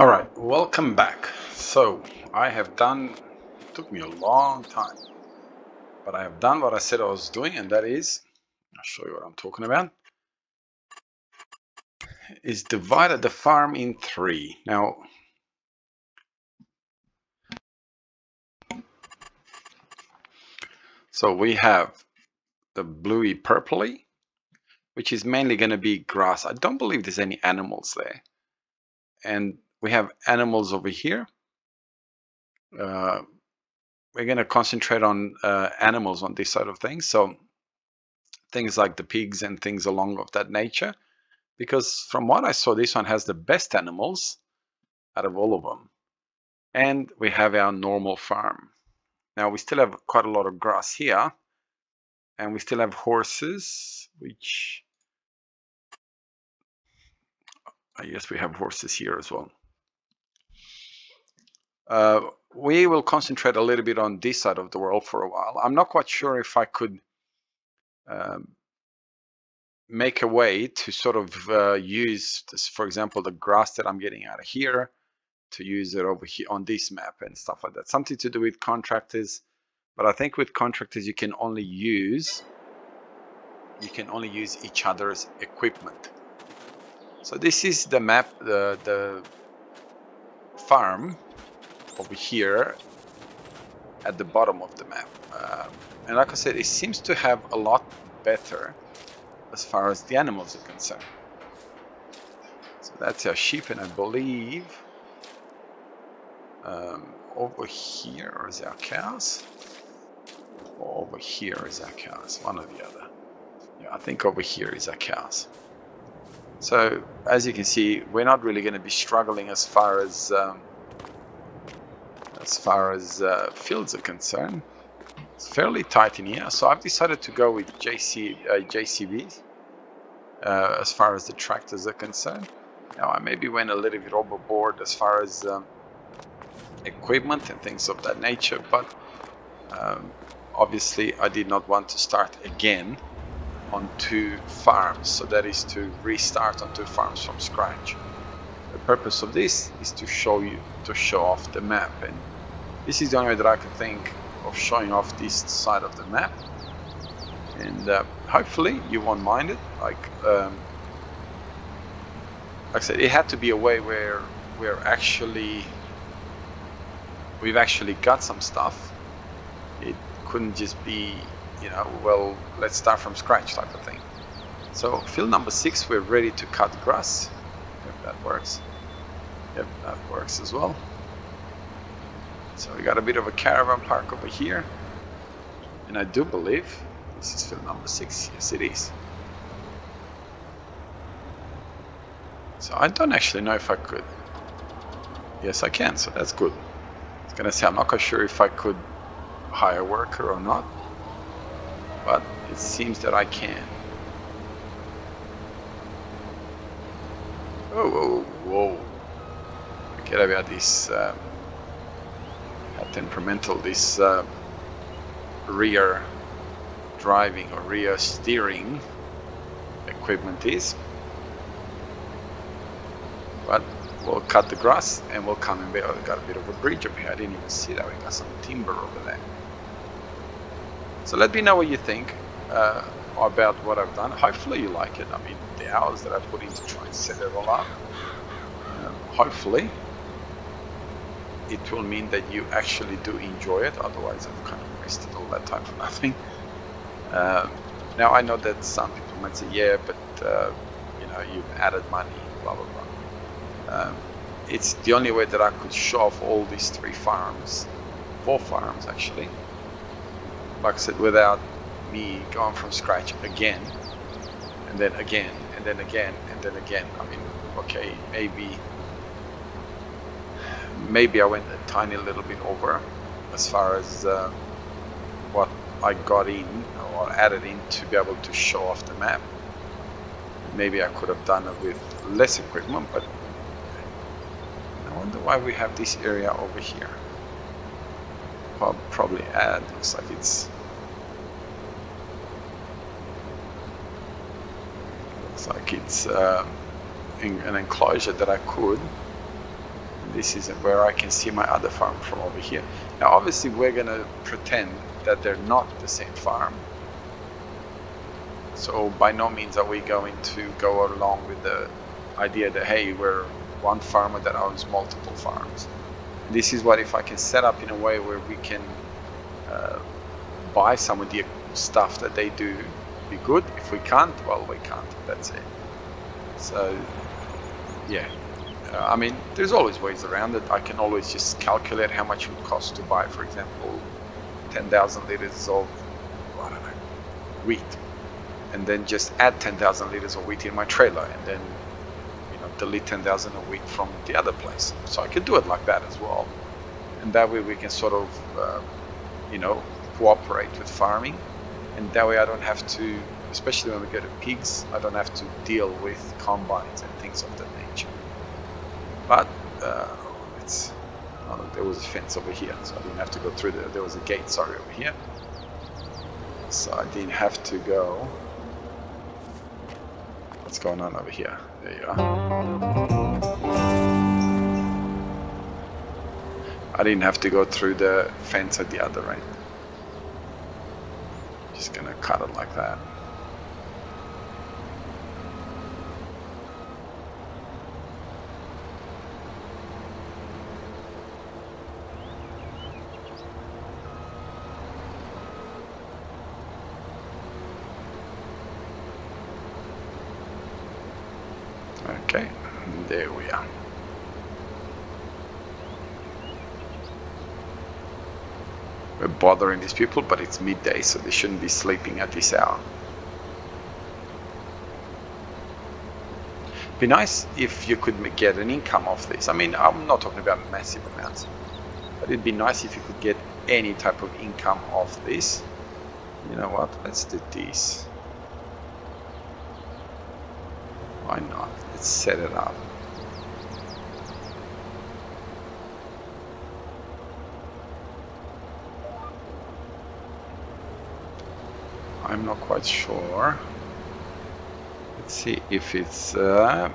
All right, welcome back. So I have done, It took me a long time, but I have done what I said I was doing, and that is, I'll show you what I'm talking about, is divided the farm in three. Now, so we have the bluey purpley, which is mainly going to be grass. I don't believe there's any animals there. And we have animals over here. Uh, we're going to concentrate on uh, animals on this side of things. So things like the pigs and things along of that nature. Because from what I saw, this one has the best animals out of all of them. And we have our normal farm. Now we still have quite a lot of grass here. And we still have horses, which I guess we have horses here as well. Uh, we will concentrate a little bit on this side of the world for a while. I'm not quite sure if I could um, make a way to sort of uh, use, this, for example, the grass that I'm getting out of here to use it over here on this map and stuff like that. Something to do with contractors, but I think with contractors you can only use you can only use each other's equipment. So this is the map, the the farm over here at the bottom of the map. Um, and like I said, it seems to have a lot better as far as the animals are concerned. So that's our sheep, and I believe um, over here is our cows. Or over here is our cows, one or the other. Yeah, I think over here is our cows. So as you can see, we're not really going to be struggling as far as um, as far as uh, fields are concerned. It's fairly tight in here, so I've decided to go with JC, uh, JCBs uh, as far as the tractors are concerned. Now I maybe went a little bit overboard as far as um, equipment and things of that nature, but um, obviously I did not want to start again on two farms, so that is to restart on two farms from scratch. Purpose of this is to show you, to show off the map and this is the only way that I can think of showing off this side of the map. And uh, hopefully you won't mind it. Like, um, like I said, it had to be a way where we're actually we've actually got some stuff. It couldn't just be, you know, well, let's start from scratch type of thing. So field number six, we're ready to cut grass. If that works. Yep, that works as well. So we got a bit of a caravan park over here. And I do believe this is field number six. Yes, it is. So I don't actually know if I could. Yes, I can, so that's good. I was gonna say, I'm not quite sure if I could hire a worker or not, but it seems that I can. Oh, whoa, whoa. About this how temperamental this uh, rear driving or rear steering equipment is. But we'll cut the grass and we'll come in. Oh, got a bit of a bridge up here. I didn't even see that. We got some timber over there. So let me know what you think uh, about what I've done. Hopefully you like it. I mean, the hours that I put in to try and set it all up. Um, hopefully it will mean that you actually do enjoy it. Otherwise, I've kind of wasted all that time for nothing. Um, now, I know that some people might say, yeah, but uh, you know, you've added money, blah blah blah. Um, it's the only way that I could show off all these three farms, four farms actually. Like I said, without me going from scratch again, and then again, and then again, and then again. I mean, okay, maybe maybe I went a tiny little bit over as far as uh, what I got in or added in to be able to show off the map. Maybe I could have done it with less equipment, but I wonder why we have this area over here. Probably add, looks like it's looks like it's uh, an enclosure that I could this is where I can see my other farm from over here. Now obviously we're gonna pretend that they're not the same farm. So by no means are we going to go along with the idea that hey we're one farmer that owns multiple farms. This is what if I can set up in a way where we can uh, buy some of the stuff that they do be good. If we can't, well we can't. That's it. So yeah, uh, I mean, there's always ways around it. I can always just calculate how much it would cost to buy, for example, 10,000 liters of, I don't know, wheat. And then just add 10,000 liters of wheat in my trailer and then, you know, delete 10,000 of wheat from the other place. So I could do it like that as well. And that way we can sort of, uh, you know, cooperate with farming. And that way I don't have to, especially when we go to pigs, I don't have to deal with combines and things of that nature. But uh, it's oh, there was a fence over here, so I didn't have to go through there. There was a gate, sorry, over here. So I didn't have to go. What's going on over here? There you are. I didn't have to go through the fence at the other end. Just gonna cut it like that. Okay, there we are. We're bothering these people, but it's midday, so they shouldn't be sleeping at this hour. Be nice if you could get an income off this. I mean, I'm not talking about massive amounts, but it'd be nice if you could get any type of income off this. You know what? Let's do this. Why not? Let's set it up. I'm not quite sure. Let's see if it's uh,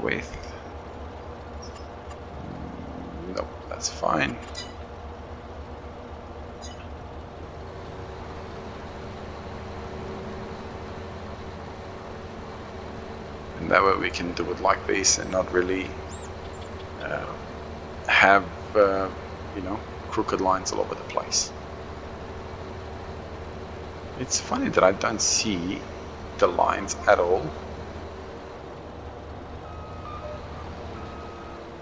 width. Nope, that's fine. and that way we can do it like this and not really uh, have uh, you know crooked lines all over the place it's funny that I don't see the lines at all.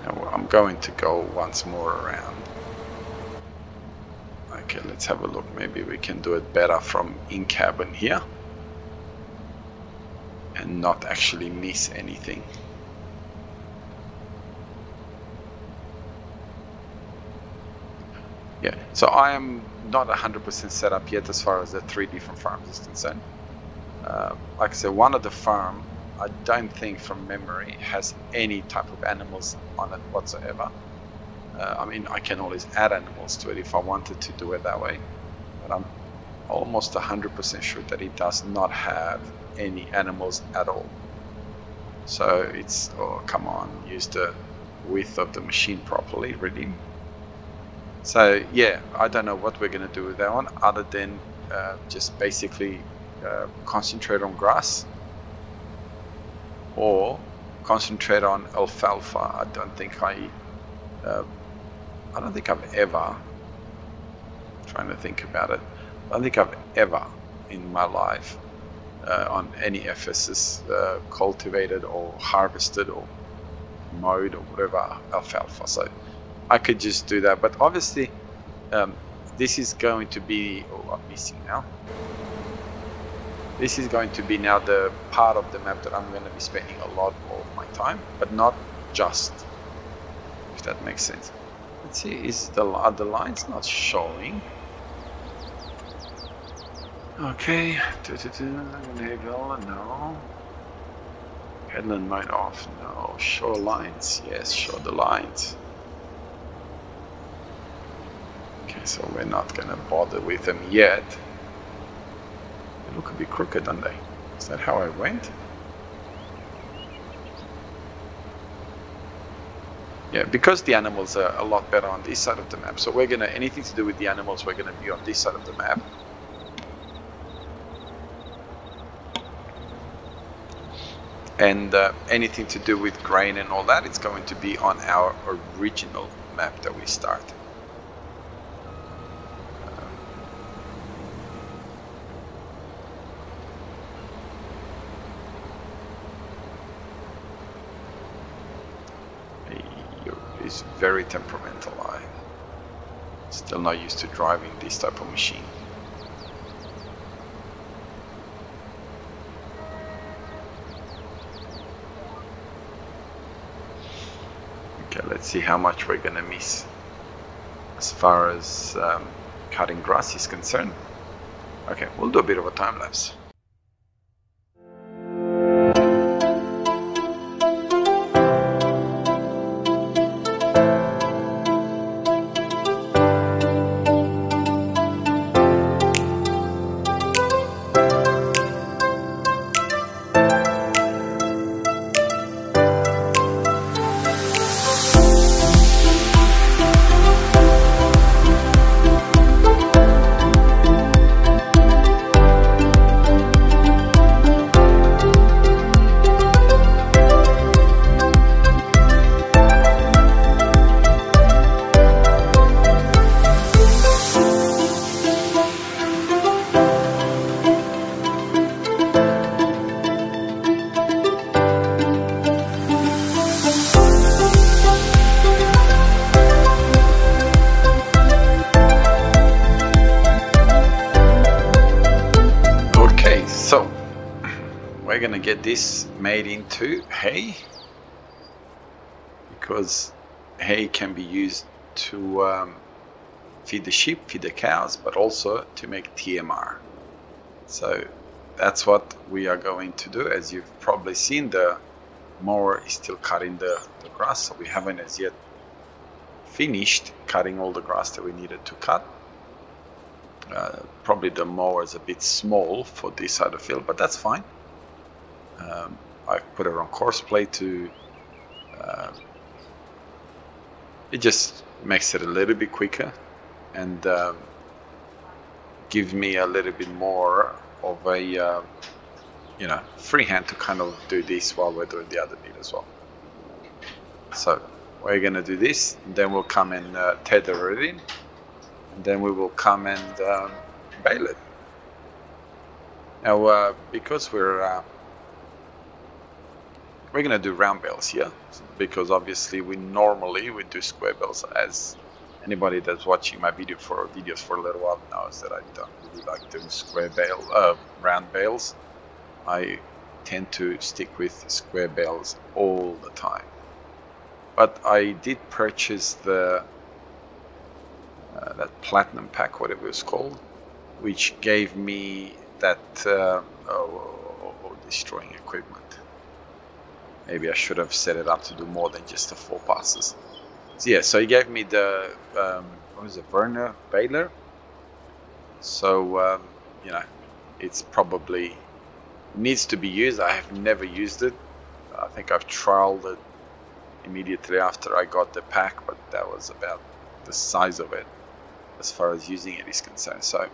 Now I'm going to go once more around. Okay let's have a look. Maybe we can do it better from in cabin here and not actually miss anything. Yeah, so I am not 100% set up yet as far as the three different farms is concerned. Uh, like I said, one of the farm, I don't think from memory has any type of animals on it whatsoever. Uh, I mean, I can always add animals to it if I wanted to do it that way, but I'm almost 100% sure that it does not have any animals at all. So it's, oh come on, use the width of the machine properly, really. So yeah, I don't know what we're going to do with that one other than uh, just basically uh, concentrate on grass or concentrate on alfalfa. I don't think I, uh, I don't think I've ever, trying to think about it, I don't think I've ever in my life uh, on any FSs uh, cultivated or harvested or mowed or whatever alfalfa. So I could just do that. But obviously, um, this is going to be, oh, I'm missing now. This is going to be now the part of the map that I'm going to be spending a lot more of my time, but not just, if that makes sense. Let's see, is the, are the lines not showing? Okay, Naval, no. Headland mode off, no. Shorelines, yes, show the lines. Okay, so we're not gonna bother with them yet. They look a bit crooked, don't they? Is that how I went? Yeah, because the animals are a lot better on this side of the map. So we're gonna anything to do with the animals, we're gonna be on this side of the map. And uh, anything to do with grain and all that, it's going to be on our original map that we started. Is very temperamental. I'm still not used to driving this type of machine. Okay, let's see how much we're gonna miss as far as um, cutting grass is concerned. Okay, we'll do a bit of a time lapse. Made into hay because hay can be used to um, feed the sheep, feed the cows, but also to make TMR. So that's what we are going to do. As you've probably seen, the mower is still cutting the, the grass, so we haven't as yet finished cutting all the grass that we needed to cut. Uh, probably the mower is a bit small for this side of the field, but that's fine. Um, I put it on courseplay to. Uh, it just makes it a little bit quicker and um, gives me a little bit more of a uh, you know freehand to kind of do this while we're doing the other bit as well. So we're gonna do this, and then we'll come and uh, tedder it in, and then we will come and um, bale it. Now, uh, because we're uh, we're gonna do round bales here because obviously we normally we do square bales as anybody that's watching my video for videos for a little while knows that I don't really like doing square bale uh, round bales I tend to stick with square bales all the time. But I did purchase the uh, that platinum pack whatever it's called which gave me that uh, oh, oh, oh, destroying equipment Maybe I should have set it up to do more than just the four passes. So yeah, so he gave me the, um, what was it, Vermeer baler. So, um, you know, it's probably needs to be used. I have never used it. I think I've trialed it immediately after I got the pack, but that was about the size of it as far as using it is concerned. So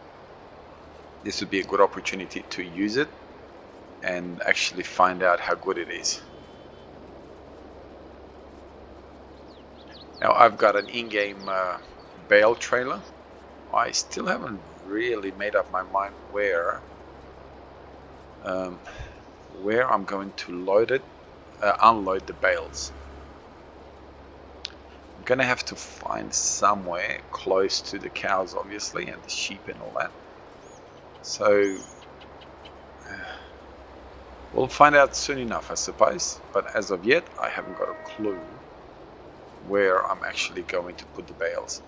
this would be a good opportunity to use it and actually find out how good it is. Now I've got an in-game uh, bale trailer. I still haven't really made up my mind where um, where I'm going to load it, uh, unload the bales. I'm gonna have to find somewhere close to the cows obviously and the sheep and all that. So uh, we'll find out soon enough I suppose, but as of yet I haven't got a clue where I'm actually going to put the bales.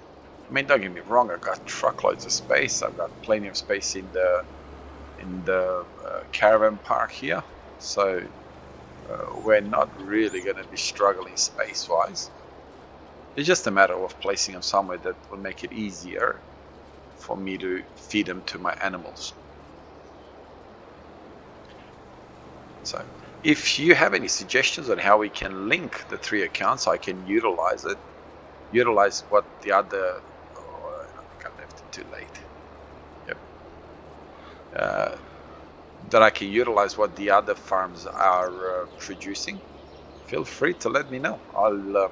I mean, don't get me wrong, I've got truckloads of space. I've got plenty of space in the in the uh, caravan park here, so uh, we're not really going to be struggling space-wise. It's just a matter of placing them somewhere that will make it easier for me to feed them to my animals. So if you have any suggestions on how we can link the three accounts, I can utilize it. Utilize what the other. Oh, I think I left it too late. Yep. Uh, that I can utilize what the other farms are uh, producing. Feel free to let me know. I'll. Uh,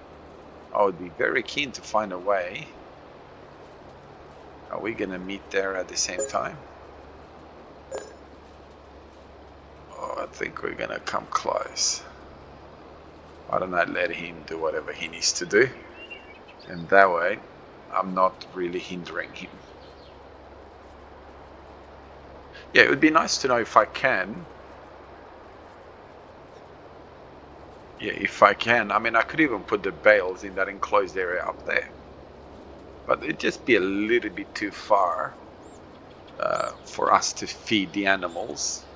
I would be very keen to find a way. Are we gonna meet there at the same time? Oh, I think we're gonna come close. Why don't I let him do whatever he needs to do? And that way, I'm not really hindering him. Yeah, it would be nice to know if I can. Yeah, if I can. I mean, I could even put the bales in that enclosed area up there. But it'd just be a little bit too far uh, for us to feed the animals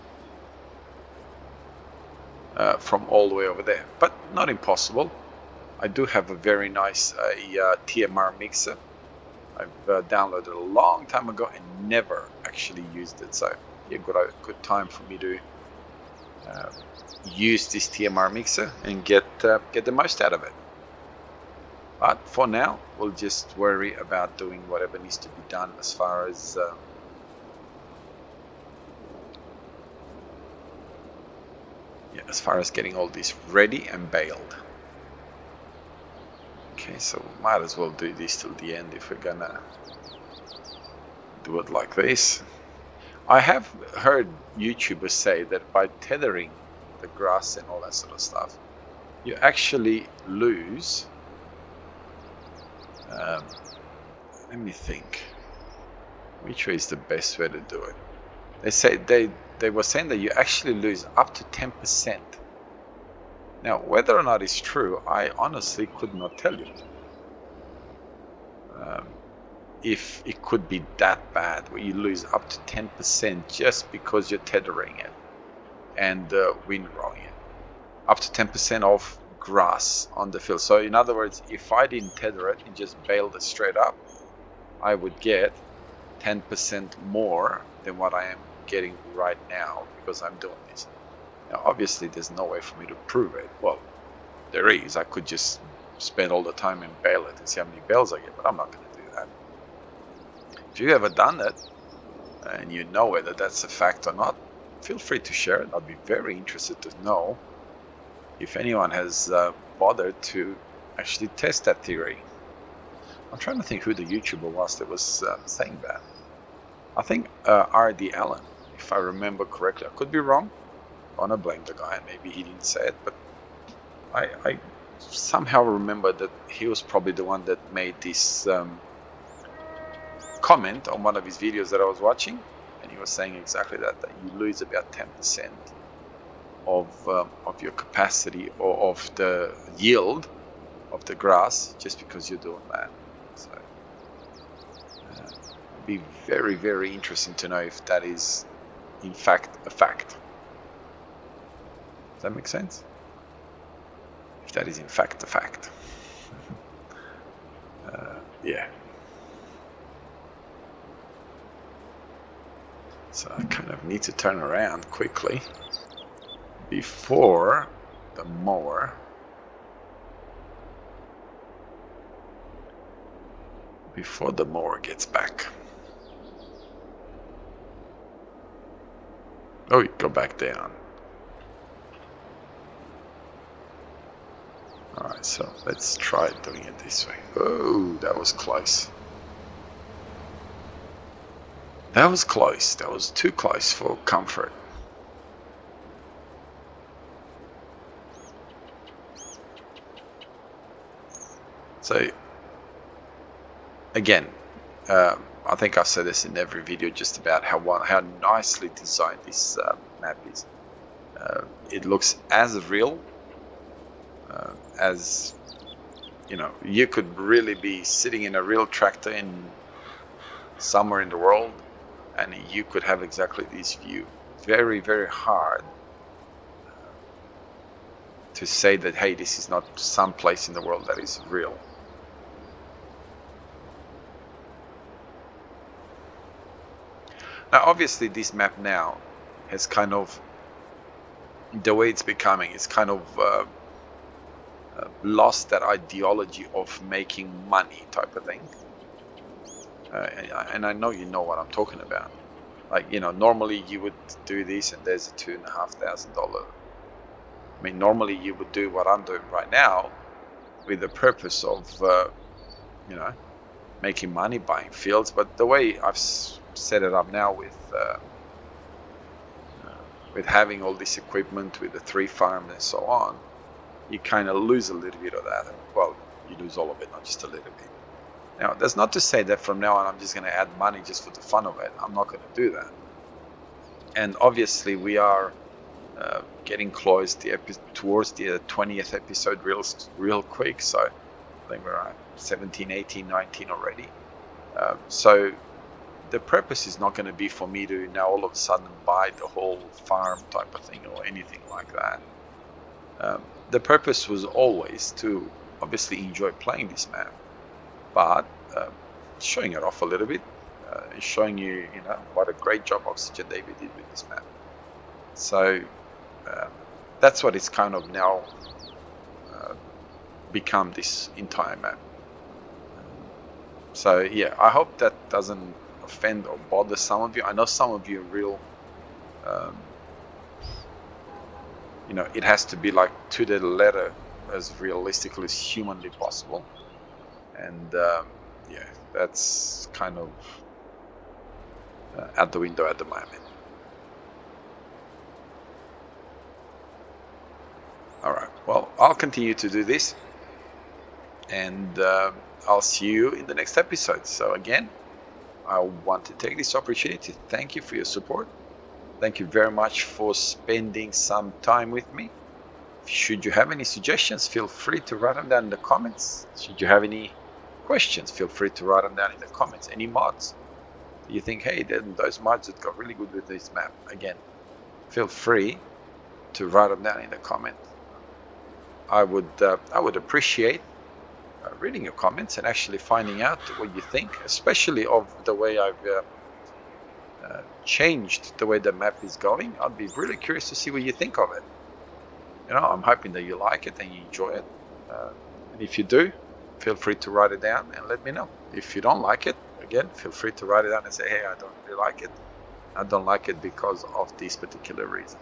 uh, from all the way over there. But not impossible. I do have a very nice uh, TMR mixer. I've uh, downloaded a long time ago and never actually used it. So yeah, good, a good time for me to uh, use this TMR mixer and get uh, get the most out of it. But for now, we'll just worry about doing whatever needs to be done as far as uh, yeah, as far as getting all this ready and baled. Okay, so we might as well do this till the end if we're gonna do it like this. I have heard YouTubers say that by teddering the grass and all that sort of stuff, you actually lose. Um, let me think. Which way is the best way to do it? They say they they were saying that you actually lose up to 10%. Now, whether or not it's true, I honestly could not tell you. Um, if it could be that bad, where you lose up to 10% just because you're teddering it and uh, windrowing it. Up to 10% of grass on the field. So, in other words, if I didn't tedder it and just baled it straight up, I would get 10% more than what I am getting right now because I'm doing this. Now, obviously, there's no way for me to prove it. Well, there is. I could just spend all the time and bale it and see how many bales I get, but I'm not going to do that. If you've ever done it and you know whether that's a fact or not, feel free to share it. I'd be very interested to know if anyone has uh, bothered to actually test that theory. I'm trying to think who the YouTuber was that was uh, saying that. I think uh, R.D. Allen if I remember correctly. I could be wrong. I want to blame the guy. Maybe he didn't say it, but I, I somehow remember that he was probably the one that made this um, comment on one of his videos that I was watching, and he was saying exactly that: that you lose about 10% of um, of your capacity or of the yield of the grass just because you're doing that. So, uh, be very very interesting to know if that is in fact a fact. Does that make sense? If that is in fact a fact. uh, yeah. So I kind of need to turn around quickly before the mower before the mower gets back. Oh, go back down. Alright, so let's try doing it this way. Oh, that was close. That was close. That was too close for comfort. So, again, um, I think I've said this in every video just about how how nicely designed this uh, map is. Uh, it looks as real uh, as you know. You could really be sitting in a real tractor in somewhere in the world, and you could have exactly this view. Very very hard uh, to say that hey, this is not some place in the world that is real. Now, obviously, this map now has kind of the way it's becoming, it's kind of uh, uh, lost that ideology of making money type of thing. Uh, and, and, I know you know what I'm talking about. Like you know, normally you would do this, and there's a two and a half thousand dollar. I mean, normally you would do what I'm doing right now, with the purpose of, uh, you know, making money buying fields. But the way I've set it up now with uh, with having all this equipment with the three farms and so on, you kind of lose a little bit of that. Well, you lose all of it, not just a little bit. Now, that's not to say that from now on I'm just going to add money just for the fun of it. I'm not going to do that. And obviously, we are uh, getting close the towards the 20th episode real real quick. So I think we're at 17, 18, 19 already. Um, so the purpose is not going to be for me to now all of a sudden buy the whole farm type of thing or anything like that. Um, the purpose was always to obviously enjoy playing this map, but uh, showing it off a little bit, uh, showing you, you know, what a great job Oxygen David did with this map. So um, that's what it's kind of now uh, become this entire map. So yeah, I hope that doesn't offend or bother some of you. I know some of you are real. Um, you know, it has to be like to the letter as realistically as humanly possible. And um, yeah, that's kind of uh, out the window at the moment. All right. Well, I'll continue to do this, and uh, I'll see you in the next episode. So again, I want to take this opportunity thank you for your support. Thank you very much for spending some time with me. Should you have any suggestions, feel free to write them down in the comments. Should you have any questions, feel free to write them down in the comments. Any mods? You think, hey, those mods that got really good with this map. Again, feel free to write them down in the comment. I would uh, I would appreciate reading your comments and actually finding out what you think, especially of the way I've uh, uh, changed the way the map is going. I'd be really curious to see what you think of it. You know, I'm hoping that you like it and you enjoy it. Uh, and if you do, feel free to write it down and let me know. If you don't like it, again, feel free to write it down and say, hey, I don't really like it. I don't like it because of this particular reason.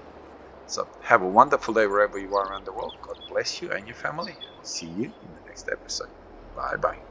So have a wonderful day wherever you are around the world. God bless you and your family. See you next episode. Bye bye.